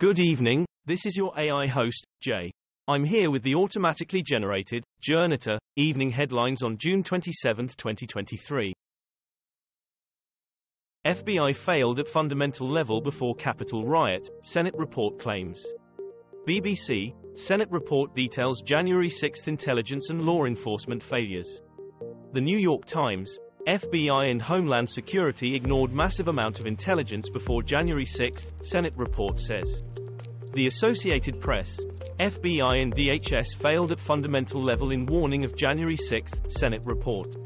Good evening, this is your AI host, Jay. I'm here with the automatically generated, Journato, evening headlines on June 27, 2023. FBI failed at fundamental level before Capitol riot, Senate report claims. BBC, Senate report details January 6 intelligence and law enforcement failures. The New York Times, FBI and Homeland Security ignored massive amount of intelligence before January 6, Senate report says. The Associated Press, FBI and DHS failed at fundamental level in warning of January 6, Senate report.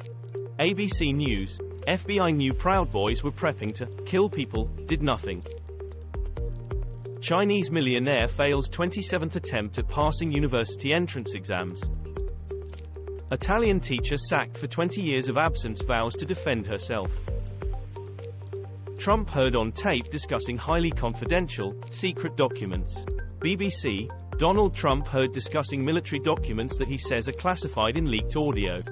ABC News, FBI knew Proud Boys were prepping to kill people, did nothing. Chinese millionaire fails 27th attempt at passing university entrance exams. Italian teacher sacked for 20 years of absence vows to defend herself. Trump heard on tape discussing highly confidential, secret documents. BBC, Donald Trump heard discussing military documents that he says are classified in leaked audio.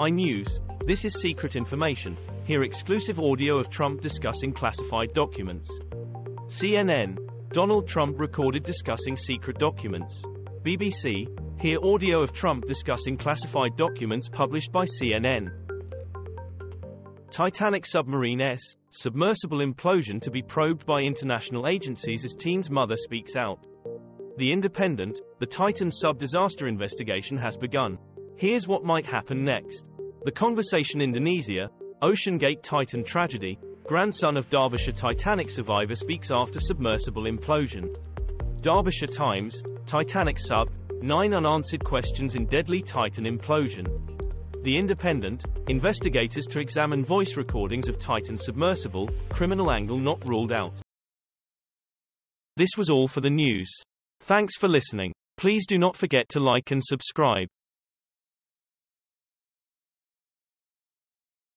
iNews, this is secret information. Hear exclusive audio of Trump discussing classified documents. CNN, Donald Trump recorded discussing secret documents. BBC, Hear audio of Trump discussing classified documents published by CNN. Titanic submarine S. Submersible implosion to be probed by international agencies as teen's mother speaks out. The Independent, the Titan sub disaster investigation has begun. Here's what might happen next. The Conversation Indonesia, OceanGate Titan tragedy, grandson of Derbyshire Titanic survivor speaks after submersible implosion. Derbyshire Times, Titanic sub, Nine unanswered questions in deadly Titan implosion. The Independent, investigators to examine voice recordings of Titan submersible, criminal angle not ruled out. This was all for the news. Thanks for listening. Please do not forget to like and subscribe.